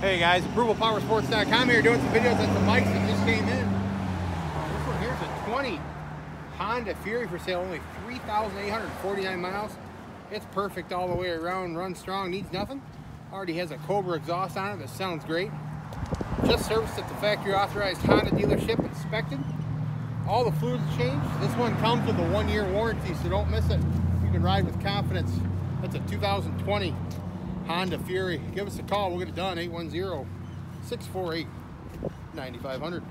Hey guys, ApprovalPowersports.com here doing some videos on some bikes that just came in. Oh, this one here's a 20 Honda Fury for sale, only 3,849 miles. It's perfect all the way around, runs strong, needs nothing. Already has a Cobra exhaust on it that sounds great. Just serviced at the factory authorized Honda dealership, inspected. All the fluids changed. This one comes with a one year warranty, so don't miss it. You can ride with confidence. That's a 2020 Honda Fury. Give us a call. We'll get it done. 810 648 9500.